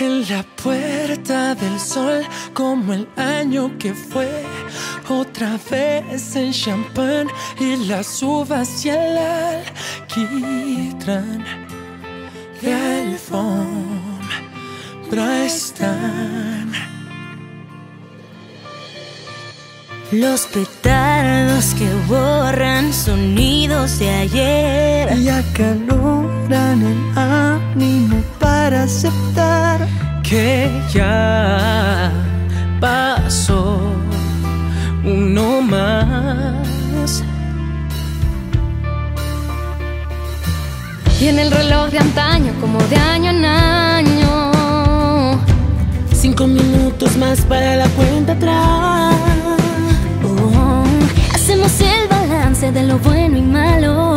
en la puerta del sol como el año que fue. Otra vez en champán y las uvas y el alquitrán. Y alfombra están. Los petardos que borran sonidos de ayer y acaloran el ánimo para aceptar que ya pasó uno más. Y en el reloj de antaño, como de año en año, cinco minutos más para la cuenta atrás. El balance de lo bueno y malo.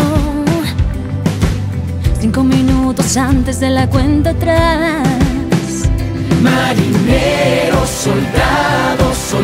Cinco minutos antes de la cuenta atrás. Marineros, soldados, solteros,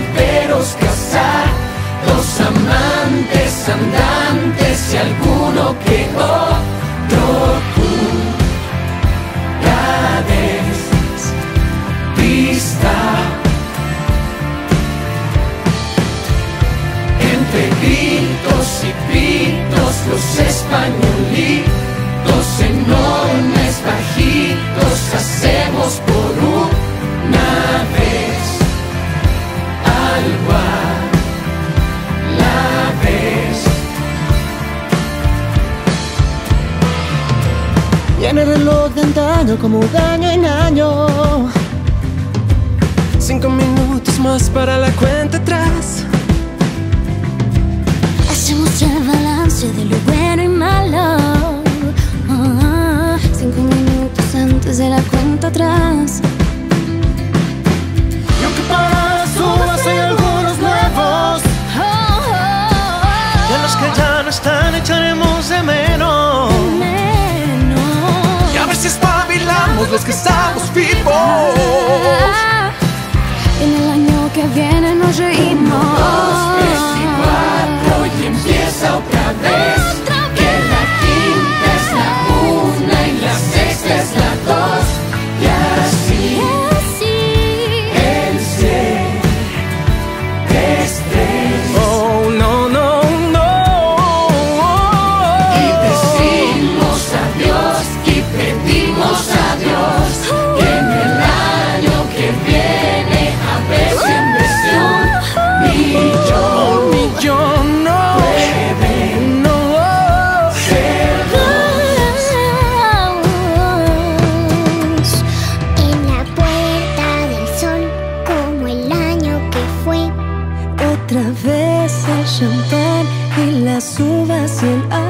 El reloj de antaño, como de año en año. Cinco minutos más para la cuenta atrás. Los que estamos vivos. En el año que viene nos reímos. Vez el champán y las uvas y el alquitrán.